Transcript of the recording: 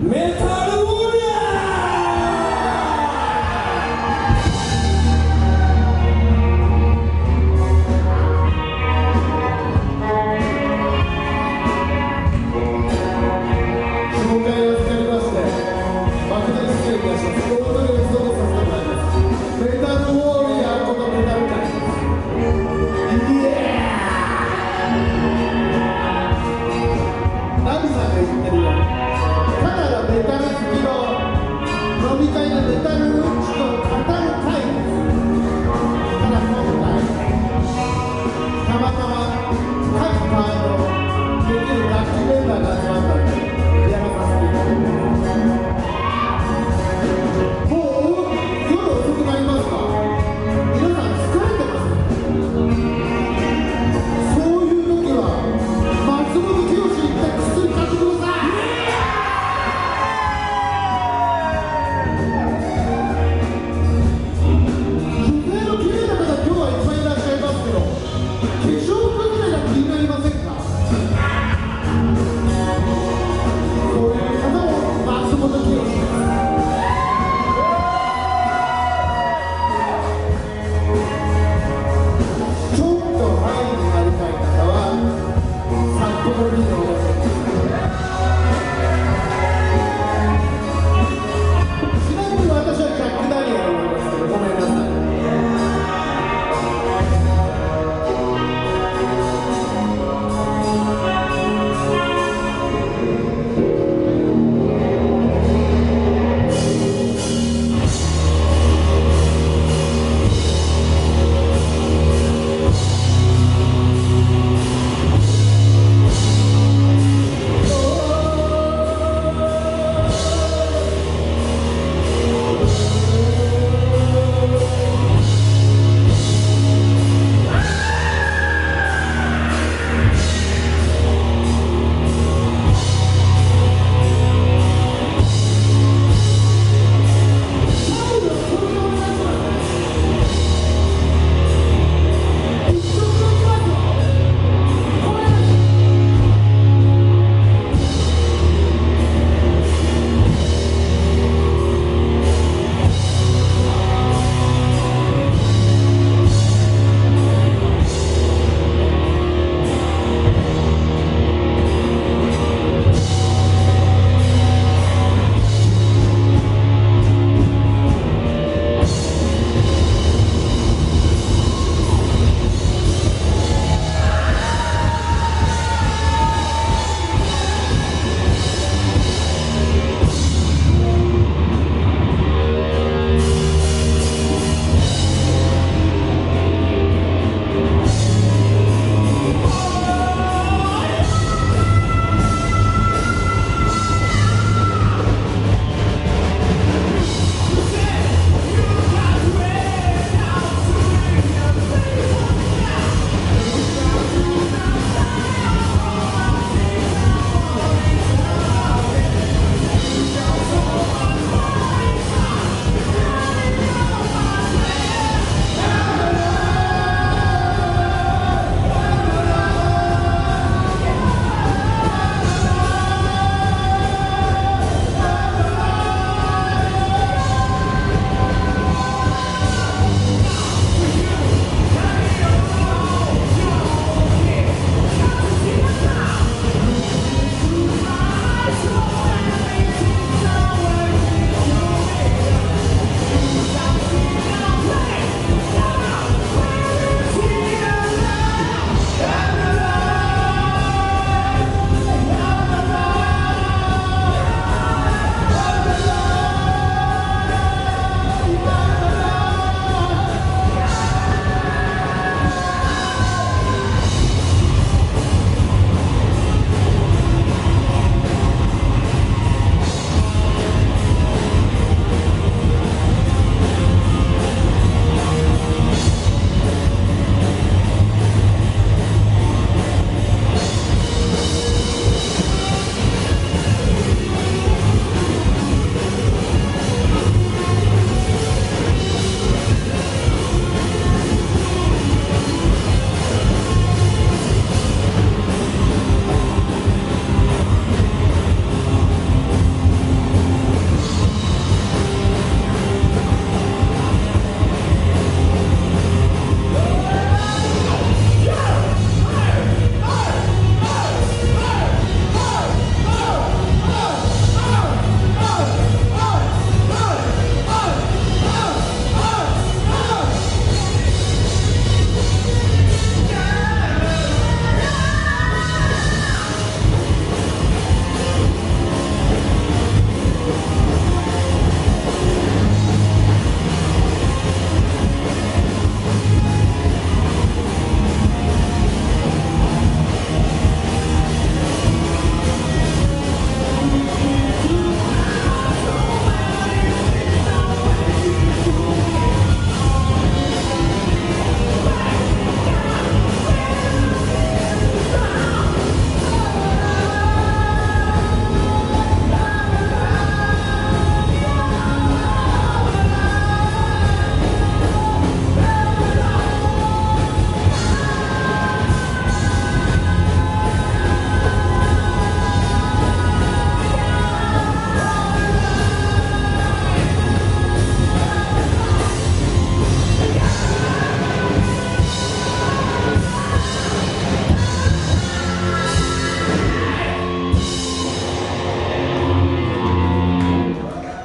Meta